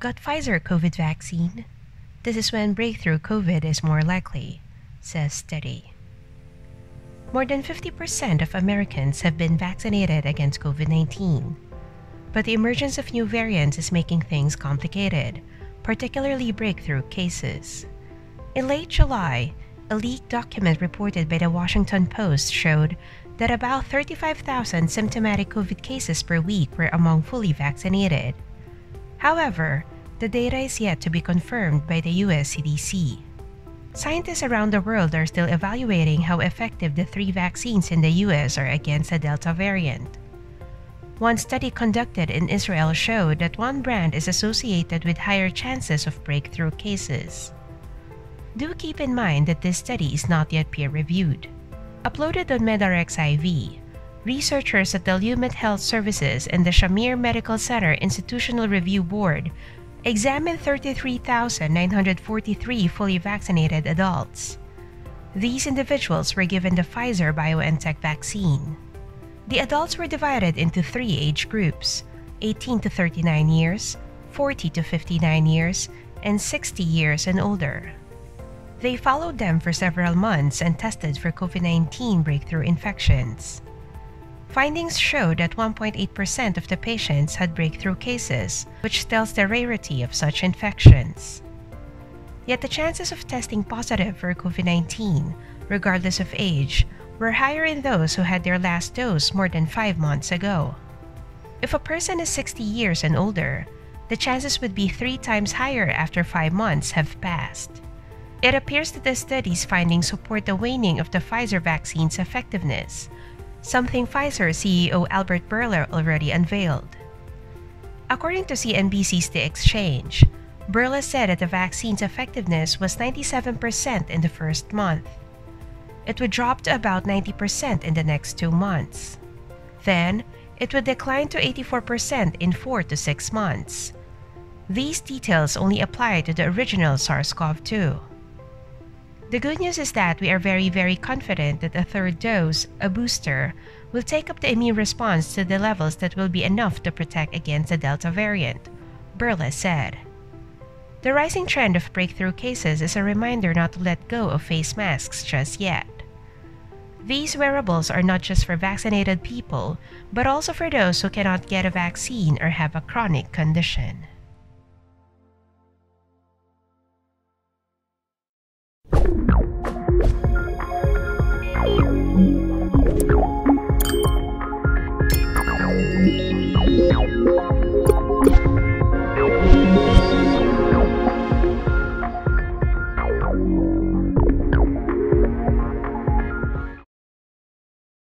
Got Pfizer COVID vaccine? This is when breakthrough COVID is more likely, says study. More than 50% of Americans have been vaccinated against COVID 19. But the emergence of new variants is making things complicated, particularly breakthrough cases. In late July, a leaked document reported by the Washington Post showed that about 35,000 symptomatic COVID cases per week were among fully vaccinated. However, the data is yet to be confirmed by the US CDC. Scientists around the world are still evaluating how effective the three vaccines in the US are against the Delta variant. One study conducted in Israel showed that one brand is associated with higher chances of breakthrough cases. Do keep in mind that this study is not yet peer reviewed. Uploaded on medRxiv, researchers at the Leumit Health Services and the Shamir Medical Center Institutional Review Board examined 33,943 fully vaccinated adults. These individuals were given the Pfizer BioNTech vaccine. The adults were divided into three age groups 18 to 39 years, 40 to 59 years, and 60 years and older. They followed them for several months and tested for COVID 19 breakthrough infections. Findings showed that 1.8% of the patients had breakthrough cases, which tells the rarity of such infections. Yet the chances of testing positive for COVID 19, regardless of age, were higher in those who had their last dose more than five months ago. If a person is 60 years and older, the chances would be three times higher after five months have passed. It appears that the study's findings support the waning of the Pfizer vaccine's effectiveness, something Pfizer CEO Albert Bourla already unveiled. According to CNBC's The Exchange, Bourla said that the vaccine's effectiveness was 97% in the first month. It would drop to about 90% in the next two months. Then, it would decline to 84% in four to six months. These details only apply to the original SARS CoV 2. The good news is that we are very, very confident that a third dose, a booster, will take up the immune response to the levels that will be enough to protect against the Delta variant, Bourla said. The rising trend of breakthrough cases is a reminder not to let go of face masks just yet. These wearables are not just for vaccinated people, but also for those who cannot get a vaccine or have a chronic condition. You.